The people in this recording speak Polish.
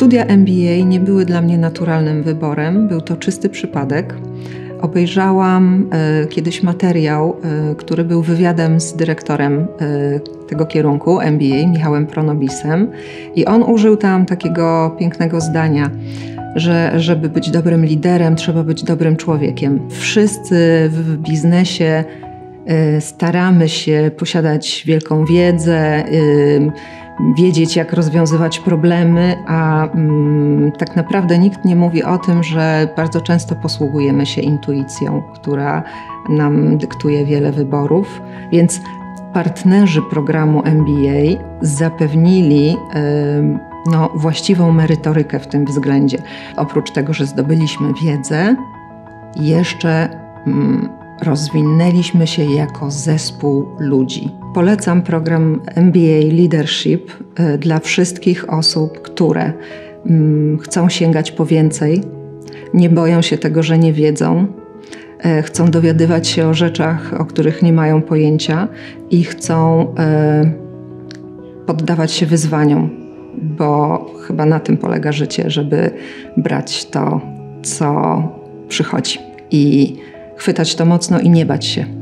Studia MBA nie były dla mnie naturalnym wyborem, był to czysty przypadek. Obejrzałam e, kiedyś materiał, e, który był wywiadem z dyrektorem e, tego kierunku MBA, Michałem Pronobisem, i on użył tam takiego pięknego zdania że żeby być dobrym liderem, trzeba być dobrym człowiekiem. Wszyscy w biznesie y, staramy się posiadać wielką wiedzę, y, wiedzieć, jak rozwiązywać problemy, a mm, tak naprawdę nikt nie mówi o tym, że bardzo często posługujemy się intuicją, która nam dyktuje wiele wyborów. Więc partnerzy programu MBA zapewnili no, właściwą merytorykę w tym względzie. Oprócz tego, że zdobyliśmy wiedzę, jeszcze mm, rozwinęliśmy się jako zespół ludzi. Polecam program MBA Leadership y, dla wszystkich osób, które mm, chcą sięgać po więcej, nie boją się tego, że nie wiedzą, y, chcą dowiadywać się o rzeczach, o których nie mają pojęcia i chcą y, poddawać się wyzwaniom, bo chyba na tym polega życie, żeby brać to, co przychodzi i chwytać to mocno i nie bać się.